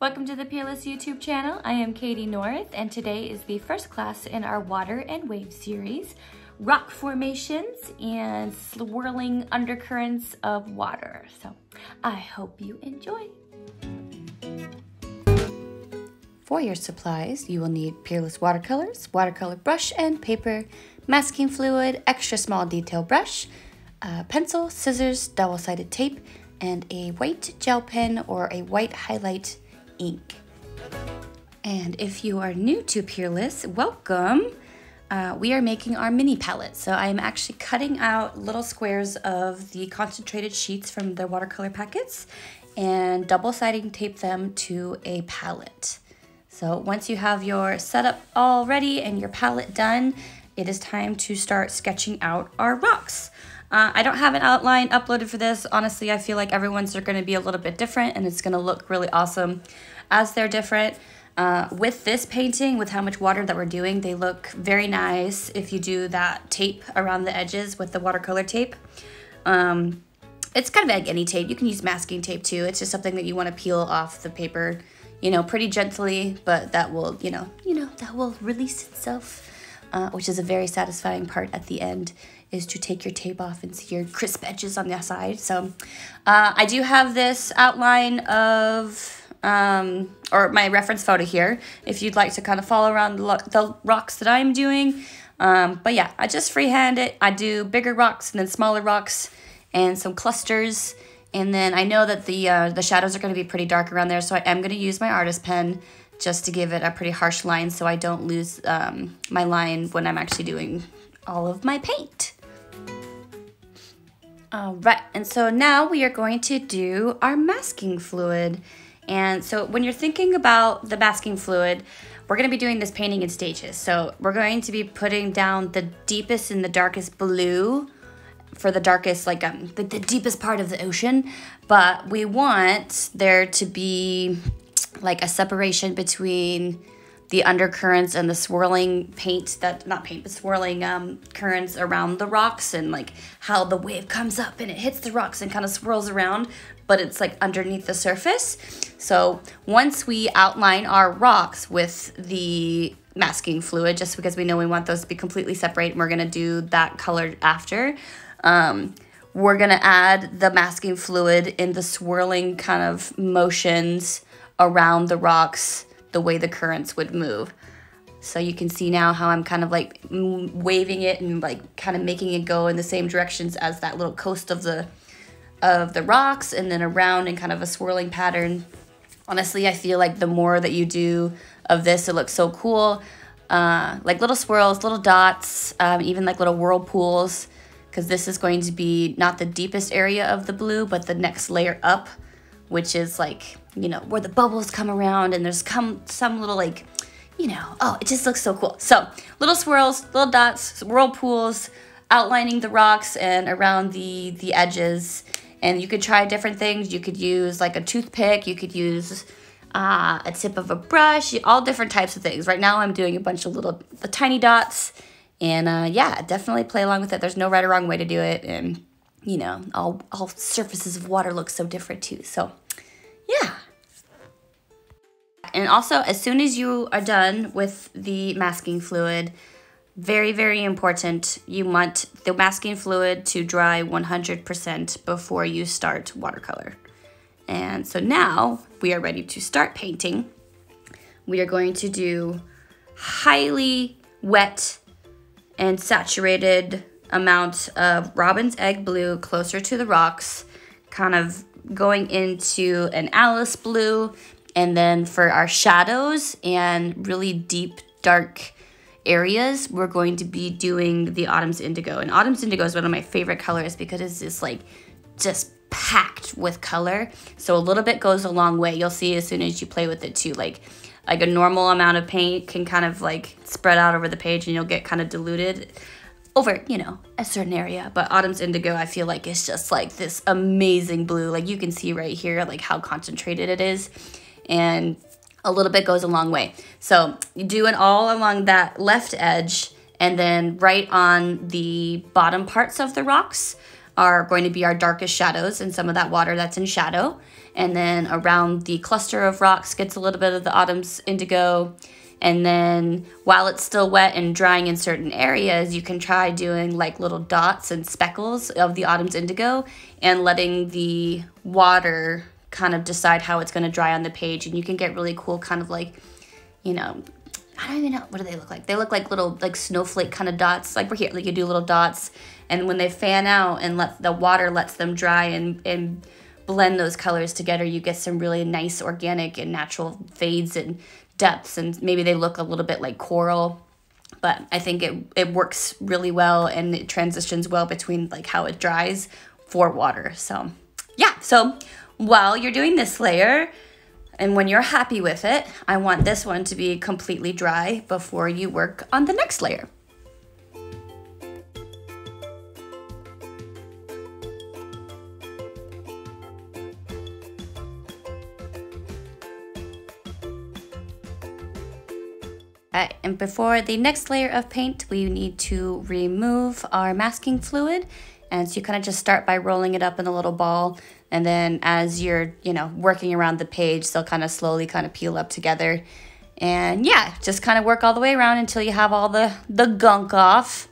Welcome to the Peerless YouTube channel. I am Caitie North and today is the first class in our water and wave series, rock formations and swirling undercurrents of water. So I hope you enjoy. For your supplies, you will need Peerless watercolors, watercolor brush and paper, masking fluid, extra small detail brush, pencil, scissors, double-sided tape, and a white gel pen or a white highlight ink. And if you are new to Peerless, welcome. Uh, we are making our mini palette. So I'm actually cutting out little squares of the concentrated sheets from the watercolor packets and double-siding tape them to a palette. So once you have your setup all ready and your palette done, it is time to start sketching out our rocks. Uh, I don't have an outline uploaded for this. Honestly, I feel like everyone's are going to be a little bit different and it's going to look really awesome as they're different. Uh, with this painting, with how much water that we're doing, they look very nice if you do that tape around the edges with the watercolor tape. Um, it's kind of like any tape. You can use masking tape too. It's just something that you want to peel off the paper, you know, pretty gently, but that will, you know, you know, that will release itself, uh, which is a very satisfying part at the end is to take your tape off and see your crisp edges on the side. So uh, I do have this outline of, um, or my reference photo here, if you'd like to kind of follow around the, the rocks that I'm doing. Um, but yeah, I just freehand it. I do bigger rocks and then smaller rocks and some clusters. And then I know that the, uh, the shadows are going to be pretty dark around there, so I am going to use my artist pen just to give it a pretty harsh line so I don't lose um, my line when I'm actually doing all of my paint. All right, and so now we are going to do our masking fluid. And so when you're thinking about the masking fluid, we're gonna be doing this painting in stages. So we're going to be putting down the deepest and the darkest blue for the darkest, like um, the, the deepest part of the ocean. But we want there to be like a separation between the undercurrents and the swirling paint that not paint but swirling um, currents around the rocks and like how the wave comes up and it hits the rocks and kind of swirls around but it's like underneath the surface. So once we outline our rocks with the masking fluid just because we know we want those to be completely separate and we're going to do that colored after um, we're going to add the masking fluid in the swirling kind of motions around the rocks the way the currents would move. So you can see now how I'm kind of like waving it and like kind of making it go in the same directions as that little coast of the of the rocks and then around in kind of a swirling pattern. Honestly, I feel like the more that you do of this, it looks so cool. Uh, like little swirls, little dots, um, even like little whirlpools, because this is going to be not the deepest area of the blue, but the next layer up, which is like you know, where the bubbles come around and there's come some little like, you know, oh, it just looks so cool. So little swirls, little dots, whirlpools, outlining the rocks and around the, the edges. And you could try different things. You could use like a toothpick. You could use uh, a tip of a brush, all different types of things. Right now I'm doing a bunch of little the tiny dots. And uh, yeah, definitely play along with it. There's no right or wrong way to do it. And, you know, all, all surfaces of water look so different too. So yeah. And also, as soon as you are done with the masking fluid, very, very important, you want the masking fluid to dry 100% before you start watercolor. And so now we are ready to start painting. We are going to do highly wet and saturated amount of robin's egg blue closer to the rocks, kind of going into an Alice blue, and then for our shadows and really deep, dark areas, we're going to be doing the Autumn's Indigo. And Autumn's Indigo is one of my favorite colors because it's just like, just packed with color. So a little bit goes a long way. You'll see as soon as you play with it too. Like, like a normal amount of paint can kind of like spread out over the page and you'll get kind of diluted over, you know, a certain area. But Autumn's Indigo, I feel like is just like this amazing blue. Like you can see right here, like how concentrated it is. And a little bit goes a long way. So you do it all along that left edge and then right on the bottom parts of the rocks. are going to be our darkest shadows and some of that water that's in shadow. And then around the cluster of rocks gets a little bit of the autumn's indigo. And then while it's still wet and drying in certain areas, you can try doing like little dots and speckles of the autumn's indigo and letting the water kind of decide how it's going to dry on the page. And you can get really cool kind of like, you know, I don't even know, what do they look like? They look like little like snowflake kind of dots. Like we're here, like you do little dots. And when they fan out and let the water lets them dry and, and blend those colors together, you get some really nice organic and natural fades and depths. And maybe they look a little bit like coral. But I think it, it works really well and it transitions well between like how it dries for water. So yeah, so while you're doing this layer, and when you're happy with it, I want this one to be completely dry before you work on the next layer. Right, and before the next layer of paint, we need to remove our masking fluid. And so you kind of just start by rolling it up in a little ball. And then as you're, you know, working around the page, they'll kind of slowly kind of peel up together. And yeah, just kind of work all the way around until you have all the, the gunk off.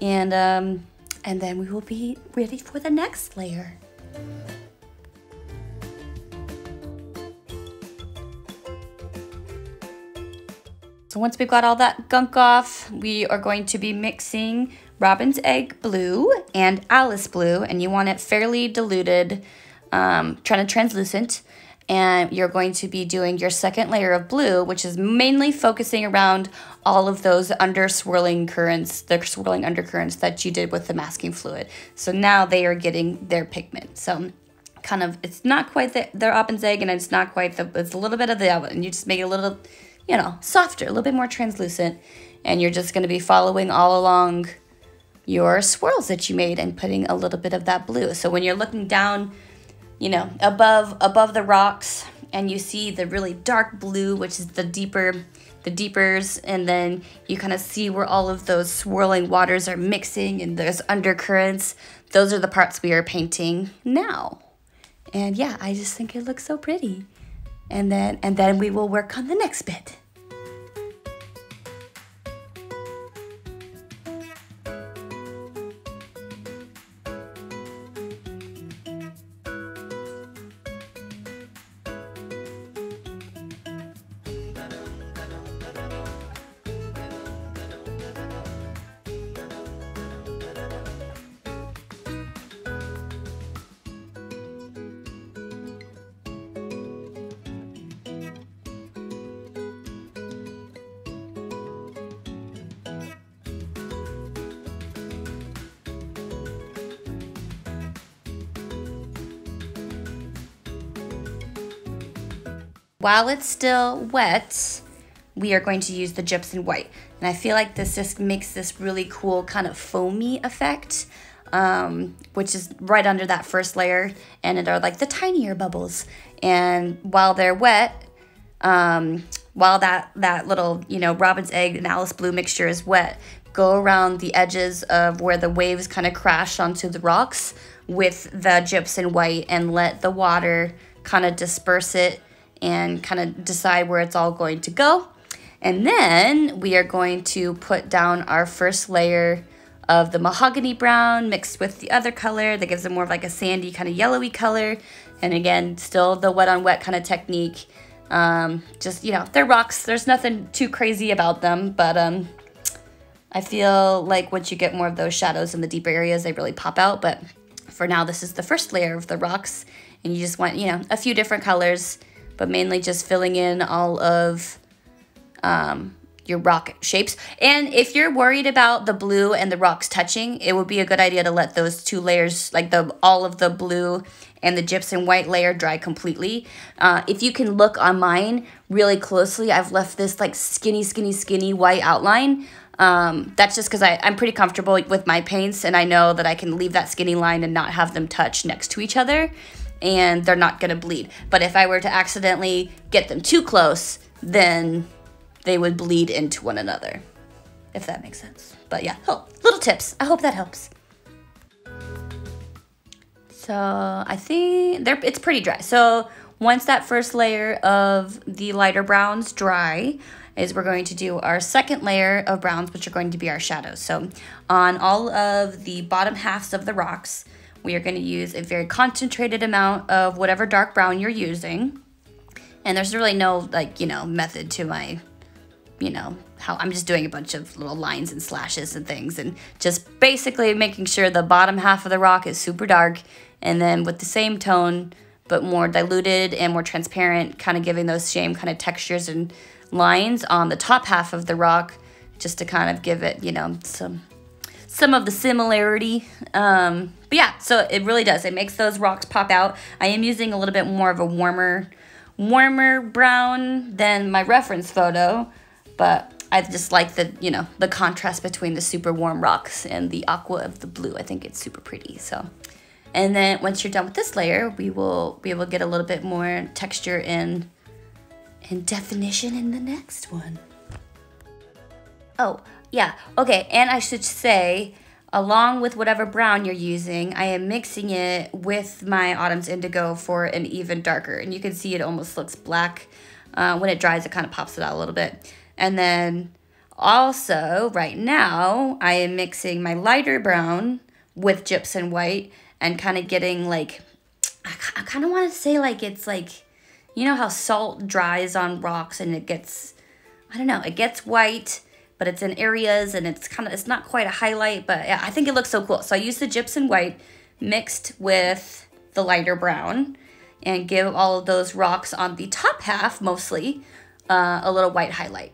And, um, and then we will be ready for the next layer. So once we've got all that gunk off, we are going to be mixing Robin's Egg Blue and Alice Blue, and you want it fairly diluted, um, trying to translucent. And you're going to be doing your second layer of blue, which is mainly focusing around all of those under swirling currents, the swirling undercurrents that you did with the masking fluid. So now they are getting their pigment. So kind of, it's not quite the, their Robin's Egg, and it's not quite the, it's a little bit of the and you just make a little you know, softer, a little bit more translucent. And you're just going to be following all along your swirls that you made and putting a little bit of that blue. So when you're looking down, you know, above above the rocks and you see the really dark blue, which is the deeper the deepers, and then you kind of see where all of those swirling waters are mixing and there's undercurrents. Those are the parts we are painting now. And yeah, I just think it looks so pretty and then and then we will work on the next bit. While it's still wet, we are going to use the gypsum white. And I feel like this just makes this really cool kind of foamy effect, um, which is right under that first layer. And it are like the tinier bubbles. And while they're wet, um, while that, that little, you know, robin's egg and Alice Blue mixture is wet, go around the edges of where the waves kind of crash onto the rocks with the gypsum white and let the water kind of disperse it and kind of decide where it's all going to go. And then we are going to put down our first layer of the mahogany brown mixed with the other color that gives it more of like a sandy kind of yellowy color. And again, still the wet on wet kind of technique. Um, just, you know, they're rocks. There's nothing too crazy about them, but um, I feel like once you get more of those shadows in the deeper areas, they really pop out. But for now, this is the first layer of the rocks. And you just want, you know, a few different colors but mainly just filling in all of um, your rock shapes. And if you're worried about the blue and the rocks touching, it would be a good idea to let those two layers, like the all of the blue and the gypsum white layer dry completely. Uh, if you can look on mine really closely, I've left this like skinny, skinny, skinny white outline. Um, that's just because I'm pretty comfortable with my paints and I know that I can leave that skinny line and not have them touch next to each other and they're not going to bleed. But if I were to accidentally get them too close, then they would bleed into one another, if that makes sense. But yeah, oh, little tips. I hope that helps. So I think they're, it's pretty dry. So once that first layer of the lighter browns dry, is we're going to do our second layer of browns, which are going to be our shadows. So on all of the bottom halves of the rocks, we are going to use a very concentrated amount of whatever dark brown you're using. And there's really no, like, you know, method to my, you know, how I'm just doing a bunch of little lines and slashes and things and just basically making sure the bottom half of the rock is super dark and then with the same tone but more diluted and more transparent, kind of giving those same kind of textures and lines on the top half of the rock just to kind of give it, you know, some some of the similarity. Um, but yeah, so it really does. It makes those rocks pop out. I am using a little bit more of a warmer, warmer brown than my reference photo, but I just like the, you know, the contrast between the super warm rocks and the aqua of the blue. I think it's super pretty, so. And then once you're done with this layer, we will be able to get a little bit more texture and, and definition in the next one. Oh, yeah, okay, and I should say, along with whatever brown you're using, I am mixing it with my Autumn's Indigo for an even darker. And you can see it almost looks black. Uh, when it dries, it kind of pops it out a little bit. And then also, right now, I am mixing my lighter brown with gypsum white and kind of getting like, I, I kind of want to say like it's like, you know how salt dries on rocks and it gets, I don't know, it gets white, but it's in areas and it's kind of, it's not quite a highlight, but I think it looks so cool. So I used the gypsum white mixed with the lighter brown and give all of those rocks on the top half mostly uh, a little white highlight.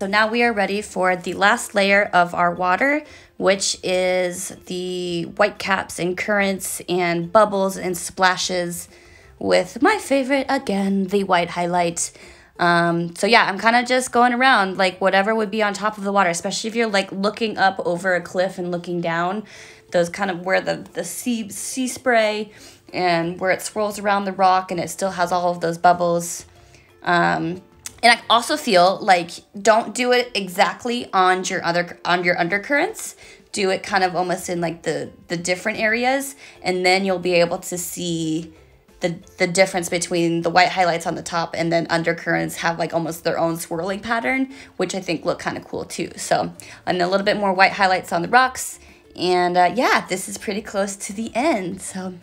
So now we are ready for the last layer of our water, which is the white caps and currents and bubbles and splashes with my favorite, again, the white highlight. Um, so yeah, I'm kind of just going around like whatever would be on top of the water, especially if you're like looking up over a cliff and looking down, those kind of where the, the sea, sea spray and where it swirls around the rock and it still has all of those bubbles. Um, and I also feel like don't do it exactly on your other on your undercurrents. Do it kind of almost in like the the different areas, and then you'll be able to see the the difference between the white highlights on the top and then undercurrents have like almost their own swirling pattern, which I think look kind of cool too. So and a little bit more white highlights on the rocks, and uh, yeah, this is pretty close to the end. So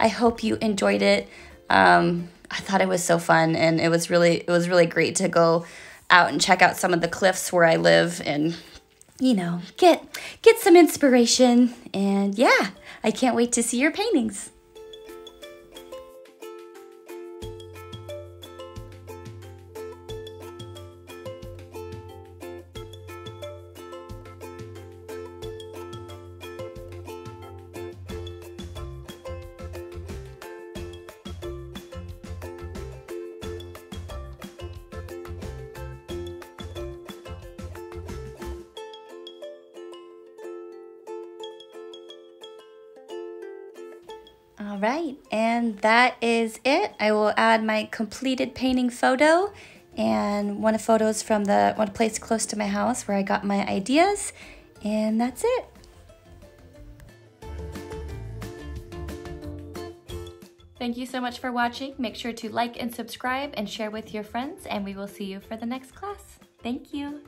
I hope you enjoyed it. Um, I thought it was so fun and it was really it was really great to go out and check out some of the cliffs where I live and you know, get get some inspiration and yeah, I can't wait to see your paintings. All right, and that is it. I will add my completed painting photo and one of photos from the one place close to my house where I got my ideas, and that's it. Thank you so much for watching. Make sure to like and subscribe and share with your friends, and we will see you for the next class. Thank you.